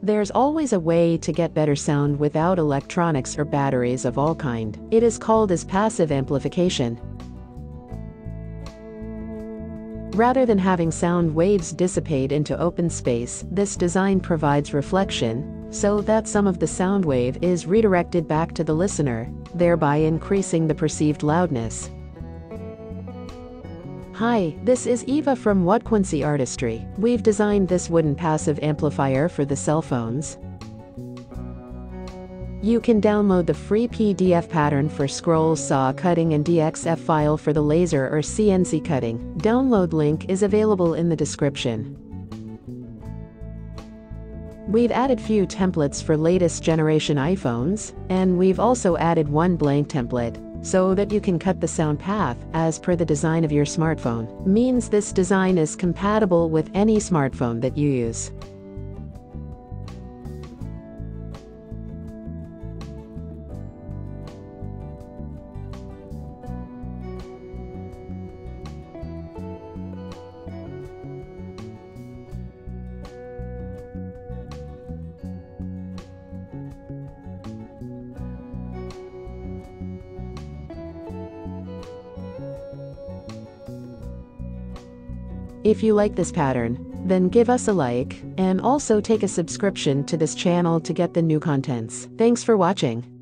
There's always a way to get better sound without electronics or batteries of all kind. It is called as passive amplification. Rather than having sound waves dissipate into open space, this design provides reflection, so that some of the sound wave is redirected back to the listener, thereby increasing the perceived loudness. Hi, this is Eva from Wudkwency Artistry. We've designed this wooden passive amplifier for the cell phones. You can download the free PDF pattern for scroll saw cutting and DXF file for the laser or CNC cutting. Download link is available in the description. We've added few templates for latest generation iPhones, and we've also added one blank template so that you can cut the sound path as per the design of your smartphone. Means this design is compatible with any smartphone that you use. If you like this pattern, then give us a like, and also take a subscription to this channel to get the new contents. Thanks for watching.